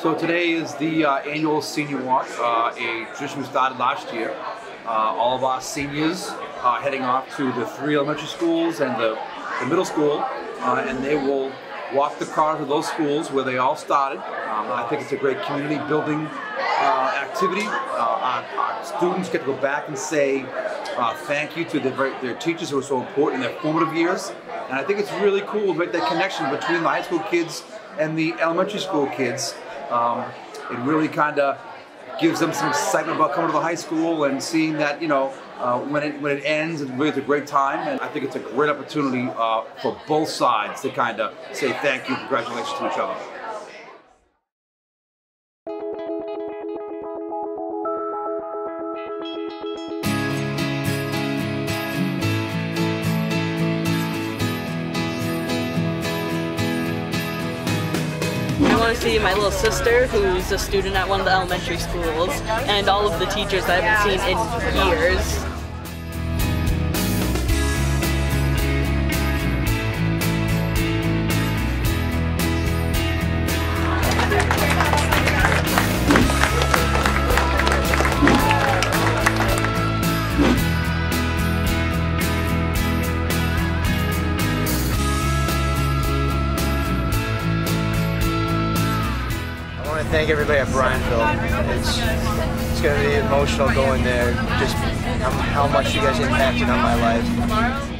So today is the uh, annual senior walk, uh, a tradition we started last year. Uh, all of our seniors are heading off to the three elementary schools and the, the middle school, uh, and they will walk the cars of those schools where they all started. Um, I think it's a great community building uh, activity. Uh, our, our, students get to go back and say thank you to their, their teachers who were so important in their formative years. And I think it's really cool to make that connection between the high school kids and the elementary school kids. Um, it really kind of gives them some excitement about coming to the high school and seeing that you know uh, when it when it ends, it's really a great time, and I think it's a great opportunity uh, for both sides to kind of say thank you, congratulations to each other. I want to see my little sister, who's a student at one of the elementary schools, and all of the teachers I haven't seen in years. Thank everybody at Bryantville. It's it's to be emotional going there. Just how, how much you guys impacted on my life.